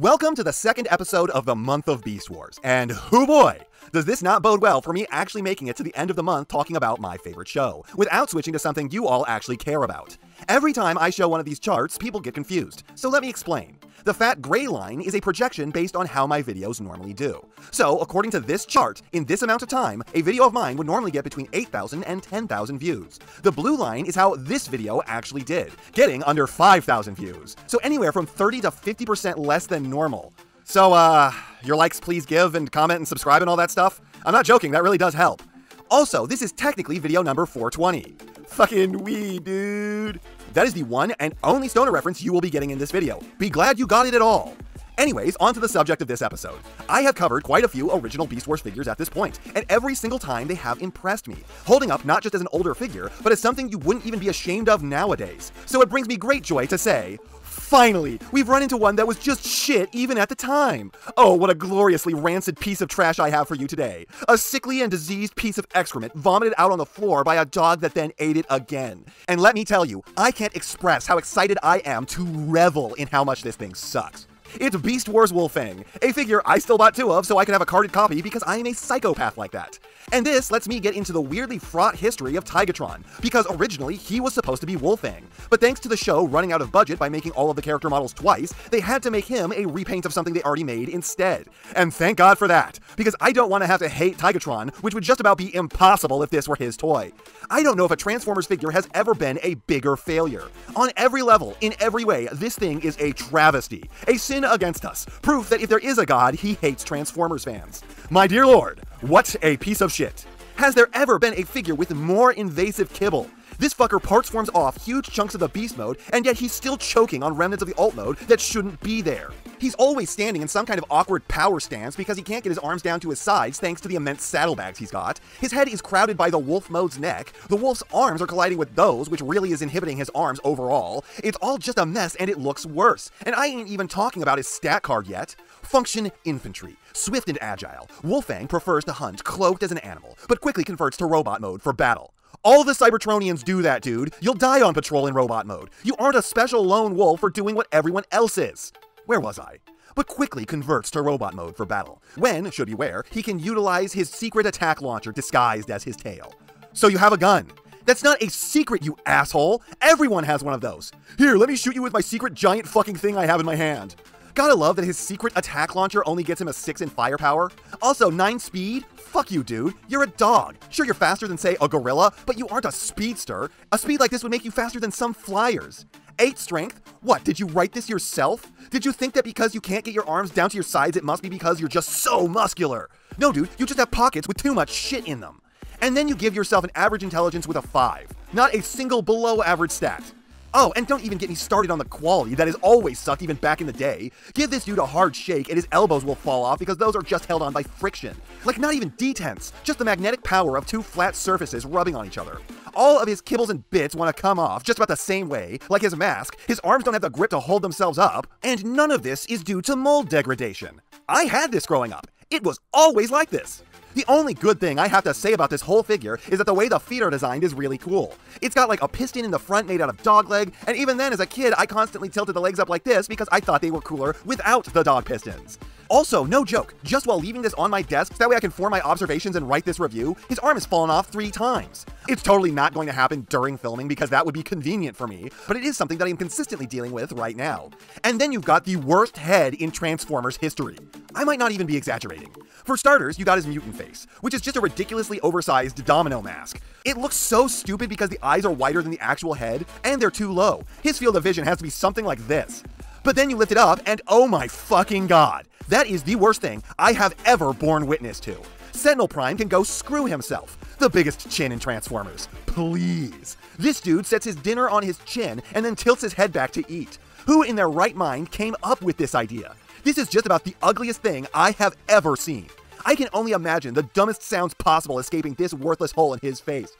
Welcome to the second episode of the month of Beast Wars, and whoo boy, does this not bode well for me actually making it to the end of the month talking about my favorite show, without switching to something you all actually care about. Every time I show one of these charts, people get confused, so let me explain. The fat gray line is a projection based on how my videos normally do. So, according to this chart, in this amount of time, a video of mine would normally get between 8,000 and 10,000 views. The blue line is how this video actually did, getting under 5,000 views. So anywhere from 30 to 50% less than normal. So, uh, your likes please give and comment and subscribe and all that stuff? I'm not joking, that really does help. Also, this is technically video number 420. Fucking we, dude. That is the one and only stoner reference you will be getting in this video. Be glad you got it at all. Anyways, on to the subject of this episode. I have covered quite a few original Beast Wars figures at this point, and every single time they have impressed me, holding up not just as an older figure, but as something you wouldn't even be ashamed of nowadays. So it brings me great joy to say, Finally, we've run into one that was just shit even at the time. Oh, what a gloriously rancid piece of trash I have for you today. A sickly and diseased piece of excrement vomited out on the floor by a dog that then ate it again. And let me tell you, I can't express how excited I am to revel in how much this thing sucks. It's Beast Wars Wolfang, a figure I still bought two of so I can have a carded copy because I am a psychopath like that. And this lets me get into the weirdly fraught history of Tigatron, because originally he was supposed to be Wolfang, but thanks to the show running out of budget by making all of the character models twice, they had to make him a repaint of something they already made instead. And thank God for that, because I don't want to have to hate Tigatron, which would just about be impossible if this were his toy. I don't know if a Transformers figure has ever been a bigger failure. On every level, in every way, this thing is a travesty, a sin against us, proof that if there is a god, he hates Transformers fans. My dear lord, what a piece of shit. Has there ever been a figure with more invasive kibble? This fucker parts forms off huge chunks of the beast mode, and yet he's still choking on remnants of the alt mode that shouldn't be there. He's always standing in some kind of awkward power stance because he can't get his arms down to his sides thanks to the immense saddlebags he's got. His head is crowded by the wolf mode's neck. The wolf's arms are colliding with those, which really is inhibiting his arms overall. It's all just a mess and it looks worse. And I ain't even talking about his stat card yet. Function Infantry. Swift and agile, Wolfang prefers to hunt cloaked as an animal, but quickly converts to robot mode for battle. All the Cybertronians do that, dude. You'll die on patrol in robot mode. You aren't a special lone wolf for doing what everyone else is. Where was I? But quickly converts to robot mode for battle. When, should beware, he can utilize his secret attack launcher disguised as his tail. So you have a gun. That's not a secret, you asshole. Everyone has one of those. Here, let me shoot you with my secret giant fucking thing I have in my hand. Gotta love that his secret attack launcher only gets him a 6 in firepower. Also, 9 speed? Fuck you, dude. You're a dog. Sure, you're faster than, say, a gorilla, but you aren't a speedster. A speed like this would make you faster than some flyers. 8 strength? What, did you write this yourself? Did you think that because you can't get your arms down to your sides, it must be because you're just so muscular? No, dude, you just have pockets with too much shit in them. And then you give yourself an average intelligence with a 5. Not a single below average stat. Oh, and don't even get me started on the quality that has always sucked even back in the day. Give this dude a hard shake and his elbows will fall off because those are just held on by friction. Like not even detents, just the magnetic power of two flat surfaces rubbing on each other. All of his kibbles and bits want to come off just about the same way, like his mask, his arms don't have the grip to hold themselves up, and none of this is due to mold degradation. I had this growing up. It was always like this. The only good thing I have to say about this whole figure is that the way the feet are designed is really cool. It's got like a piston in the front made out of dog leg, and even then as a kid I constantly tilted the legs up like this because I thought they were cooler without the dog pistons. Also, no joke, just while leaving this on my desk so that way I can form my observations and write this review, his arm has fallen off three times. It's totally not going to happen during filming because that would be convenient for me, but it is something that I'm consistently dealing with right now. And then you've got the worst head in Transformers history. I might not even be exaggerating. For starters, you got his mutant face, which is just a ridiculously oversized domino mask. It looks so stupid because the eyes are wider than the actual head, and they're too low. His field of vision has to be something like this. But then you lift it up, and oh my fucking god, that is the worst thing I have ever borne witness to. Sentinel Prime can go screw himself. The biggest chin in Transformers. Please. This dude sets his dinner on his chin and then tilts his head back to eat. Who in their right mind came up with this idea? This is just about the ugliest thing I have ever seen. I can only imagine the dumbest sounds possible escaping this worthless hole in his face.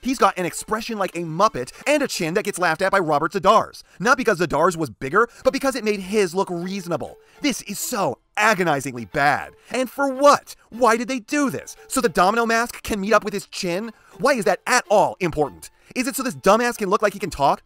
He's got an expression like a Muppet and a chin that gets laughed at by Robert Z'Dar's. Not because Z'Dar's was bigger, but because it made his look reasonable. This is so agonizingly bad. And for what? Why did they do this? So the domino mask can meet up with his chin? Why is that at all important? Is it so this dumbass can look like he can talk?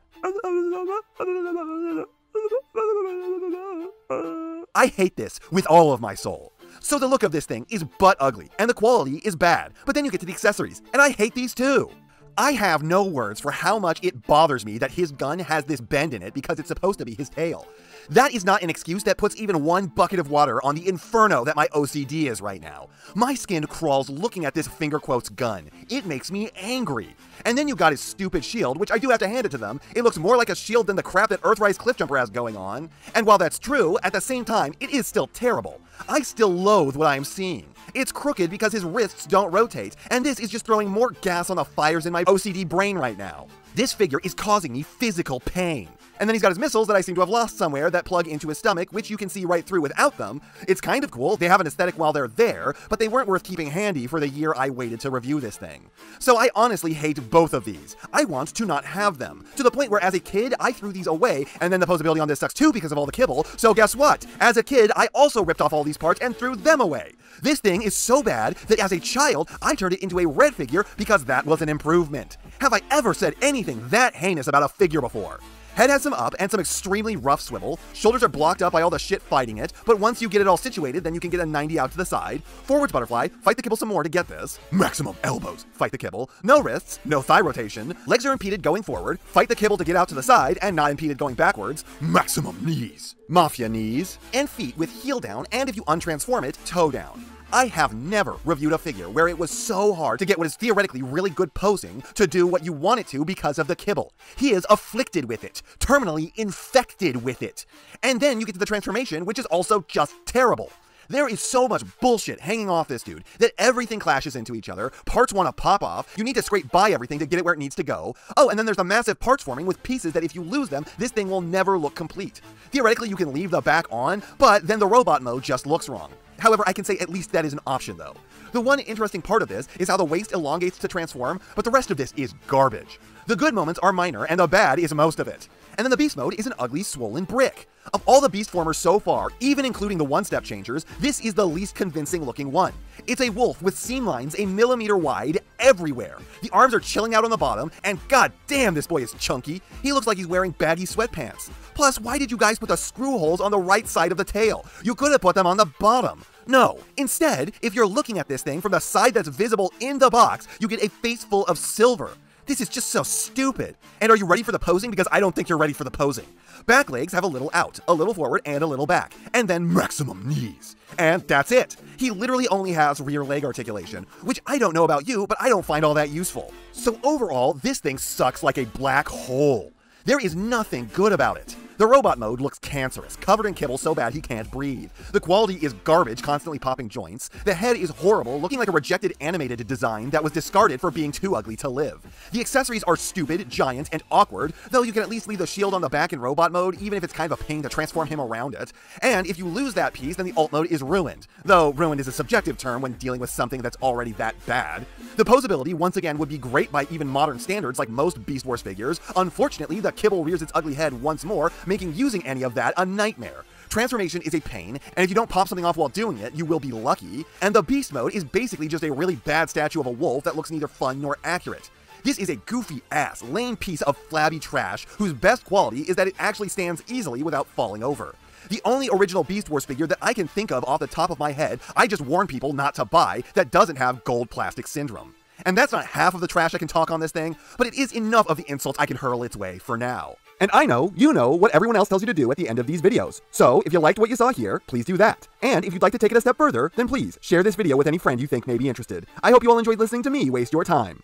I hate this with all of my soul. So the look of this thing is butt ugly, and the quality is bad. But then you get to the accessories, and I hate these too. I have no words for how much it bothers me that his gun has this bend in it because it's supposed to be his tail. That is not an excuse that puts even one bucket of water on the inferno that my OCD is right now. My skin crawls looking at this finger quotes gun. It makes me angry. And then you got his stupid shield, which I do have to hand it to them. It looks more like a shield than the crap that Earthrise Cliffjumper has going on. And while that's true, at the same time, it is still terrible. I still loathe what I am seeing. It's crooked because his wrists don't rotate, and this is just throwing more gas on the fires in my OCD brain right now. This figure is causing me physical pain. And then he's got his missiles that I seem to have lost somewhere that plug into his stomach, which you can see right through without them. It's kind of cool, they have an aesthetic while they're there, but they weren't worth keeping handy for the year I waited to review this thing. So I honestly hate both of these. I want to not have them, to the point where as a kid, I threw these away, and then the posability on this sucks too because of all the kibble, so guess what? As a kid, I also ripped off all these parts and threw them away. This thing is so bad that as a child, I turned it into a red figure because that was an improvement. Have I ever said anything that heinous about a figure before? Head has some up and some extremely rough swivel. Shoulders are blocked up by all the shit fighting it, but once you get it all situated, then you can get a 90 out to the side. Forwards butterfly, fight the kibble some more to get this. Maximum elbows, fight the kibble. No wrists, no thigh rotation. Legs are impeded going forward, fight the kibble to get out to the side and not impeded going backwards. Maximum knees, mafia knees, and feet with heel down and if you untransform it, toe down. I have never reviewed a figure where it was so hard to get what is theoretically really good posing to do what you want it to because of the kibble. He is afflicted with it, terminally infected with it. And then you get to the transformation, which is also just terrible. There is so much bullshit hanging off this dude that everything clashes into each other, parts want to pop off, you need to scrape by everything to get it where it needs to go. Oh, and then there's the massive parts forming with pieces that if you lose them, this thing will never look complete. Theoretically, you can leave the back on, but then the robot mode just looks wrong. However, I can say at least that is an option though. The one interesting part of this is how the waist elongates to transform, but the rest of this is garbage. The good moments are minor, and the bad is most of it. And then the beast mode is an ugly, swollen brick. Of all the beast formers so far, even including the one-step changers, this is the least convincing looking one. It's a wolf with seam lines a millimeter wide everywhere. The arms are chilling out on the bottom, and god damn this boy is chunky. He looks like he's wearing baggy sweatpants. Plus, why did you guys put the screw holes on the right side of the tail? You could have put them on the bottom. No. Instead, if you're looking at this thing from the side that's visible in the box, you get a face full of silver. This is just so stupid. And are you ready for the posing? Because I don't think you're ready for the posing. Back legs have a little out, a little forward, and a little back. And then maximum knees. And that's it. He literally only has rear leg articulation, which I don't know about you, but I don't find all that useful. So overall, this thing sucks like a black hole. There is nothing good about it. The robot mode looks cancerous, covered in kibble so bad he can't breathe. The quality is garbage, constantly popping joints. The head is horrible, looking like a rejected animated design that was discarded for being too ugly to live. The accessories are stupid, giant, and awkward, though you can at least leave the shield on the back in robot mode, even if it's kind of a pain to transform him around it. And if you lose that piece, then the alt mode is ruined, though ruined is a subjective term when dealing with something that's already that bad. The posability, once again, would be great by even modern standards like most Beast Wars figures. Unfortunately, the kibble rears its ugly head once more, making using any of that a nightmare. Transformation is a pain, and if you don't pop something off while doing it, you will be lucky. And the Beast Mode is basically just a really bad statue of a wolf that looks neither fun nor accurate. This is a goofy ass, lame piece of flabby trash whose best quality is that it actually stands easily without falling over. The only original Beast Wars figure that I can think of off the top of my head, I just warn people not to buy, that doesn't have gold plastic syndrome. And that's not half of the trash I can talk on this thing, but it is enough of the insults I can hurl its way for now. And I know, you know, what everyone else tells you to do at the end of these videos. So, if you liked what you saw here, please do that. And if you'd like to take it a step further, then please share this video with any friend you think may be interested. I hope you all enjoyed listening to me waste your time.